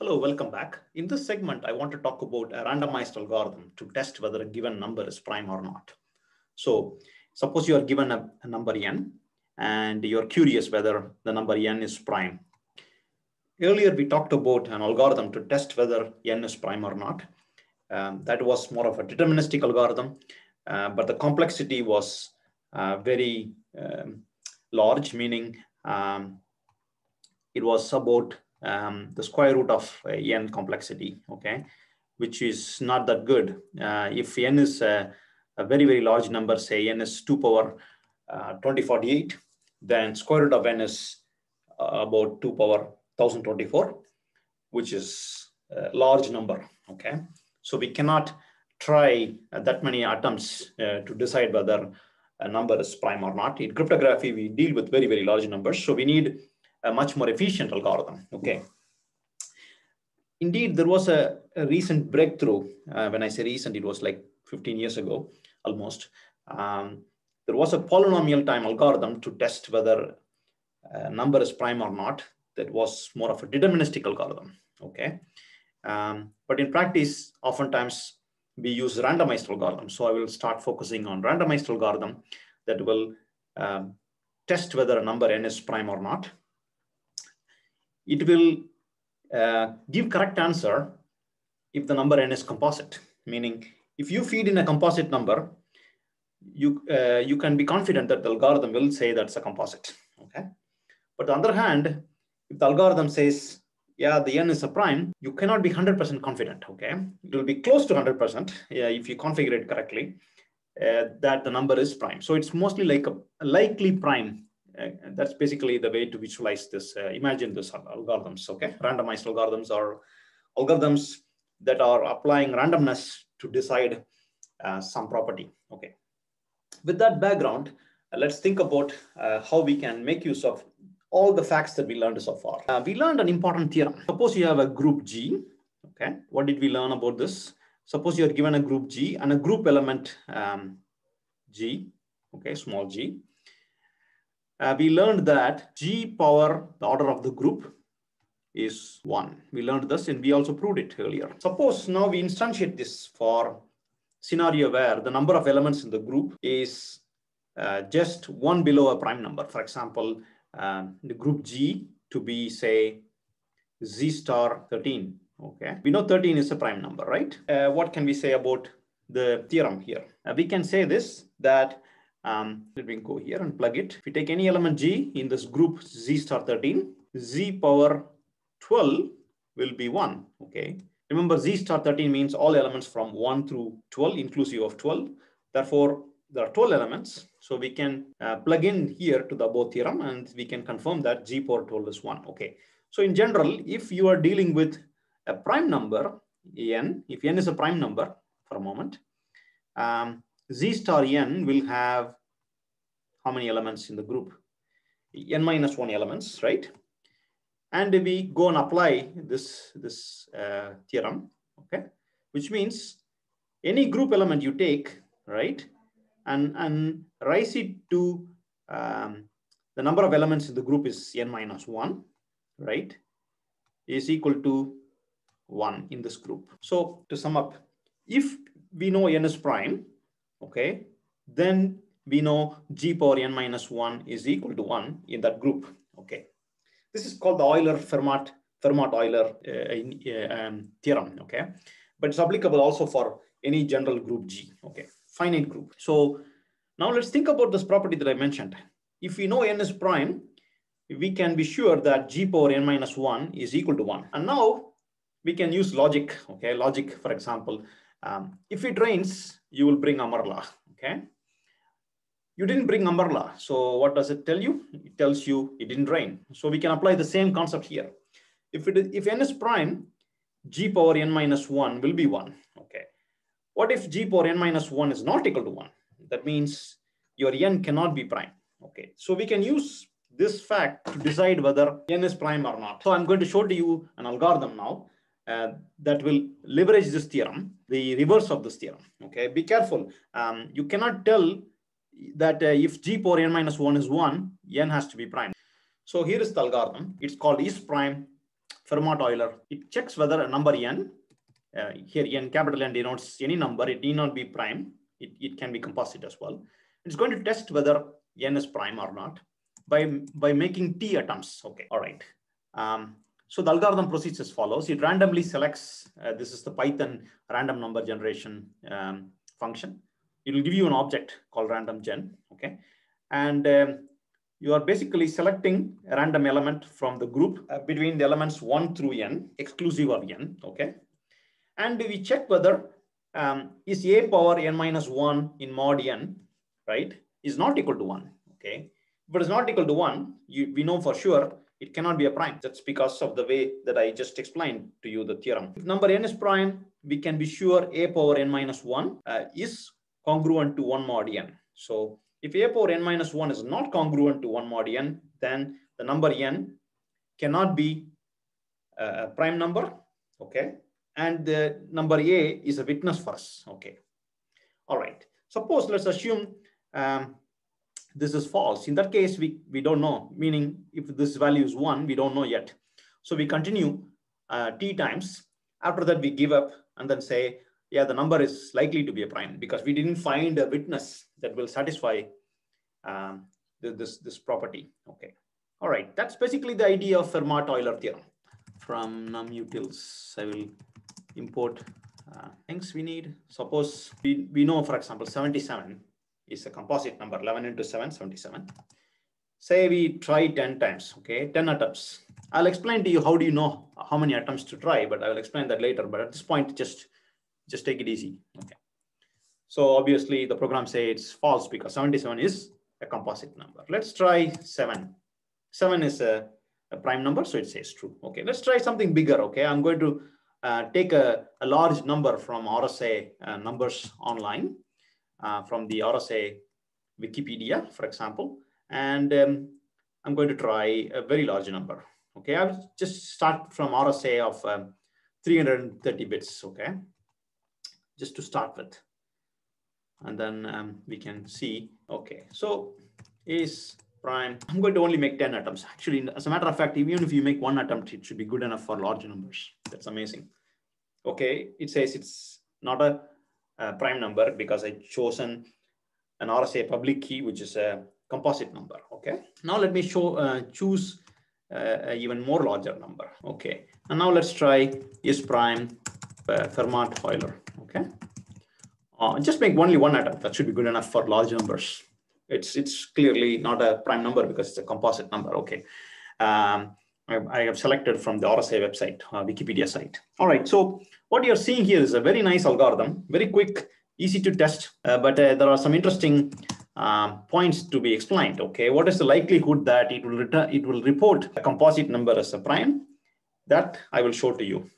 Hello, welcome back. In this segment, I want to talk about a randomized algorithm to test whether a given number is prime or not. So suppose you are given a, a number n and you're curious whether the number n is prime. Earlier, we talked about an algorithm to test whether n is prime or not. Um, that was more of a deterministic algorithm, uh, but the complexity was uh, very um, large, meaning um, it was about um, the square root of uh, n complexity, okay, which is not that good. Uh, if n is a, a, very, very large number, say n is 2 power uh, 2048, then square root of n is uh, about 2 power 1024, which is a large number, okay. So we cannot try that many attempts uh, to decide whether a number is prime or not. In cryptography, we deal with very, very large numbers. So we need a much more efficient algorithm. Okay. Indeed, there was a, a recent breakthrough. Uh, when I say recent, it was like 15 years ago, almost. Um, there was a polynomial time algorithm to test whether a number is prime or not. That was more of a deterministic algorithm. Okay. Um, but in practice, oftentimes we use randomized algorithm. So I will start focusing on randomized algorithm that will um, test whether a number n is prime or not it will uh, give correct answer if the number n is composite, meaning if you feed in a composite number, you, uh, you can be confident that the algorithm will say that's a composite, okay? But on the other hand, if the algorithm says, yeah, the n is a prime, you cannot be 100% confident, okay? It will be close to 100% yeah, if you configure it correctly, uh, that the number is prime. So it's mostly like a likely prime that's basically the way to visualize this, uh, imagine this algorithms, okay? Randomized algorithms are algorithms that are applying randomness to decide uh, some property, okay? With that background, let's think about how we can make use of all the facts that we learned so far. Uh, we learned an important theorem. Suppose you have a group G, okay? What did we learn about this? Suppose you are given a group G and a group element um, G, okay, small g. Uh, we learned that G power, the order of the group is one. We learned this and we also proved it earlier. Suppose now we instantiate this for scenario where the number of elements in the group is uh, just one below a prime number. For example, um, the group G to be say Z star 13. Okay, we know 13 is a prime number, right? Uh, what can we say about the theorem here? Uh, we can say this that um, let me go here and plug it. If we take any element G in this group Z star 13, Z power 12 will be one, okay? Remember Z star 13 means all elements from one through 12 inclusive of 12. Therefore, there are 12 elements. So we can uh, plug in here to the above theorem and we can confirm that G power 12 is one, okay? So in general, if you are dealing with a prime number, n, if n is a prime number for a moment, um, Z star n will have how many elements in the group? n minus one elements, right? And we go and apply this, this uh, theorem, okay? Which means any group element you take, right? And, and raise it to um, the number of elements in the group is n minus one, right? Is equal to one in this group. So to sum up, if we know n is prime, okay, then we know g power n minus 1 is equal to 1 in that group. Okay, this is called the Euler-Fermat Fermat-Euler uh, uh, um, theorem. Okay, but it's applicable also for any general group G. Okay, finite group. So now let's think about this property that I mentioned. If we know n is prime, we can be sure that g power n minus 1 is equal to 1. And now we can use logic. Okay, logic, for example, um, if it rains, you will bring Amarla, Okay, you didn't bring Amarla, So what does it tell you? It tells you it didn't rain. So we can apply the same concept here. If, it if n is prime, g power n minus 1 will be 1. Okay. What if g power n minus 1 is not equal to 1? That means your n cannot be prime. Okay. So we can use this fact to decide whether n is prime or not. So I'm going to show to you an algorithm now uh, that will leverage this theorem, the reverse of this theorem. Okay, be careful. Um, you cannot tell that uh, if g power n minus 1 is 1, n has to be prime. So here is the algorithm. It's called is prime Fermat-Euler. It checks whether a number n, uh, here n capital N denotes any number, it need not be prime. It, it can be composite as well. It's going to test whether n is prime or not by, by making t attempts. Okay, all right. Um, so the algorithm proceeds as follows. It randomly selects, uh, this is the Python random number generation um, function. It will give you an object called random gen, okay? And um, you are basically selecting a random element from the group uh, between the elements one through n, exclusive of n, okay? And we check whether um, is a power n minus one in mod n, right, is not equal to one, okay? If it is not equal to one, you, we know for sure it cannot be a prime. That's because of the way that I just explained to you the theorem. If number n is prime, we can be sure a power n minus 1 uh, is congruent to 1 mod n. So if a power n minus 1 is not congruent to 1 mod n, then the number n cannot be a prime number, okay? And the number a is a witness for us, okay? All right, suppose let's assume um, this is false. In that case, we, we don't know, meaning if this value is one, we don't know yet. So we continue uh, t times. After that, we give up and then say, yeah, the number is likely to be a prime because we didn't find a witness that will satisfy um, this, this property. Okay. All right. That's basically the idea of Fermat-Euler theorem. From numutils, I will import uh, things we need. Suppose we, we know, for example, 77 is a composite number 11 into 7 77 say we try 10 times okay 10 attempts i'll explain to you how do you know how many attempts to try but i will explain that later but at this point just just take it easy okay. So obviously the program say it's false because 77 is a composite number. Let's try 7 7 is a, a prime number so it says true okay. Let's try something bigger okay. I'm going to uh, take a, a large number from RSA uh, numbers online uh, from the RSA Wikipedia, for example, and um, I'm going to try a very large number. Okay, I'll just start from RSA of um, 330 bits, okay, just to start with. And then um, we can see, okay, so is prime, I'm going to only make 10 attempts. Actually, as a matter of fact, even if you make one attempt, it should be good enough for large numbers. That's amazing. Okay, it says it's not a uh, prime number because I chosen an RSA public key, which is a composite number. Okay. Now let me show uh, choose uh, even more larger number. Okay. And now let's try is prime uh, Fermat Euler. Okay. Uh, just make only one attempt. That should be good enough for large numbers. It's it's clearly not a prime number because it's a composite number. Okay. Um, I, have selected from the RSA website, uh, Wikipedia site. All right, so what you're seeing here is a very nice algorithm, very quick, easy to test, uh, but uh, there are some interesting um, points to be explained. Okay, what is the likelihood that it will return, it will report a composite number as a prime? That I will show to you.